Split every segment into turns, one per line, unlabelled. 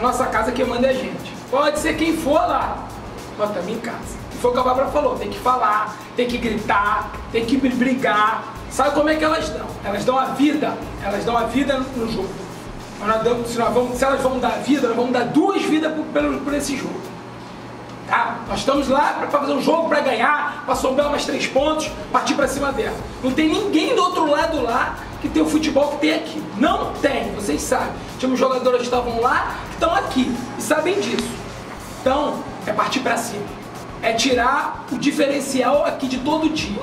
Nossa casa que manda é a gente. Pode ser quem for lá, mas também em casa. Foi o que a Bárbara falou, tem que falar, tem que gritar, tem que brigar. Sabe como é que elas dão? Elas dão a vida, elas dão a vida no jogo. Nós damos, se, nós vamos, se elas vão dar vida, nós vamos dar duas vidas por, por, por esse jogo. Tá? Nós estamos lá para fazer um jogo para ganhar, para somar mais três pontos, partir para cima dela. Não tem ninguém do outro lado lá que tem o futebol que tem aqui. Não tem, vocês sabem. Tínhamos jogadores que estavam lá, que estão aqui e sabem disso. Então, é partir para cima. É tirar o diferencial aqui de todo dia.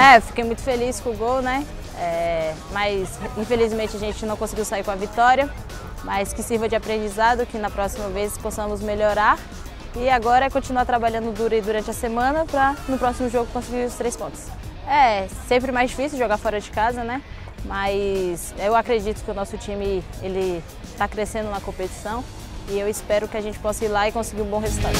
É, fiquei muito feliz com o gol, né? É, mas infelizmente a gente não conseguiu sair com a vitória. Mas que sirva de aprendizado, que na próxima vez possamos melhorar. E agora é continuar trabalhando duro aí durante a semana para no próximo jogo conseguir os três pontos. É sempre mais difícil jogar fora de casa, né? Mas eu acredito que o nosso time ele está crescendo na competição e eu espero que a gente possa ir lá e conseguir um bom resultado.